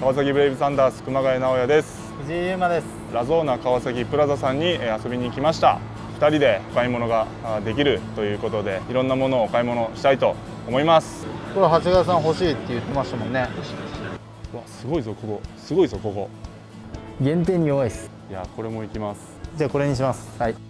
川崎ブレイブサンダース熊谷直也です。藤井優馬です。ラゾーナ川崎プラザさんに遊びに来ました。2人でお買い物ができるということでいろんなものをお買い物したいと思います。これ長谷川さん欲しいって言ってましたもんね。わすごいぞここ。すごいぞここ。限定に弱いです。いやこれもいきます。じゃあこれにします。はい。